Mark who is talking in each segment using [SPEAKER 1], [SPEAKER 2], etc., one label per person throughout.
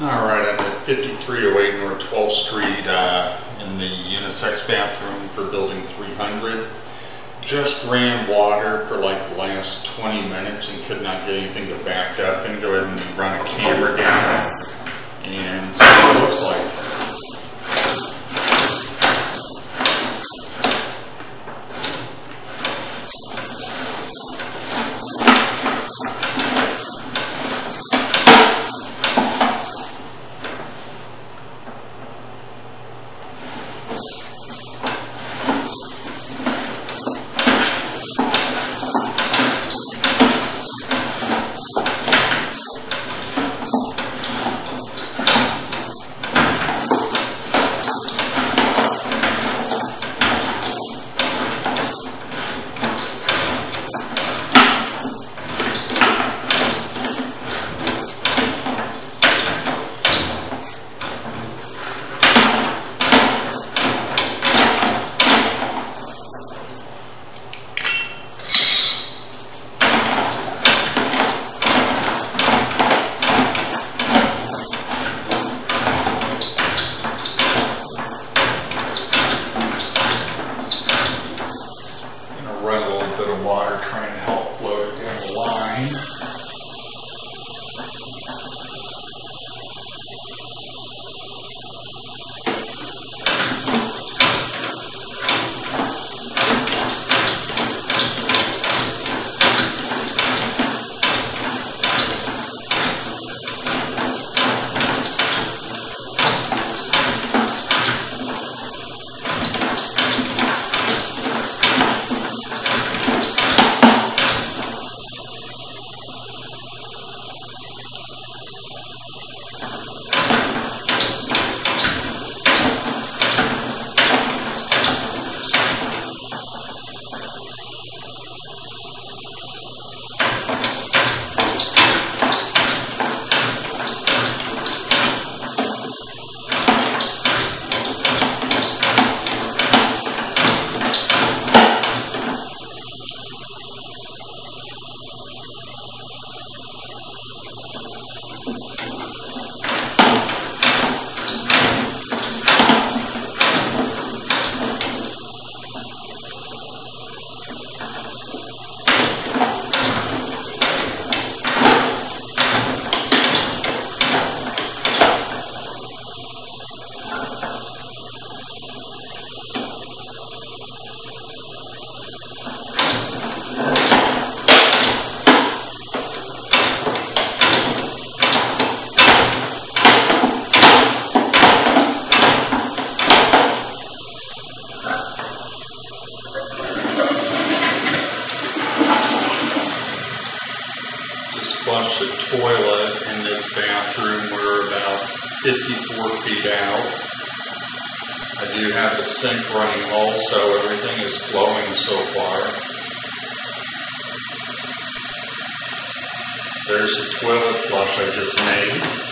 [SPEAKER 1] All right, I'm at 5308 North 12th Street uh, in the unisex bathroom for building 300. Just ran water for like the last 20 minutes and could not get anything to back up. And go ahead and run a camera down and toilet in this bathroom. We're about 54 feet out. I do have the sink running also. Everything is flowing so far. There's the toilet flush I just made.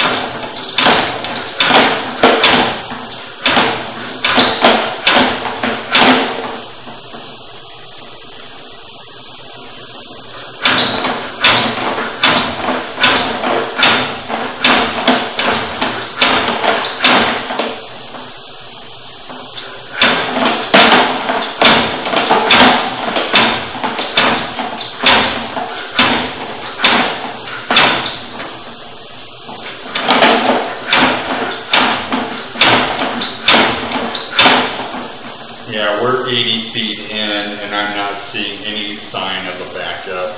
[SPEAKER 1] feet in, and I'm not seeing any sign of a backup.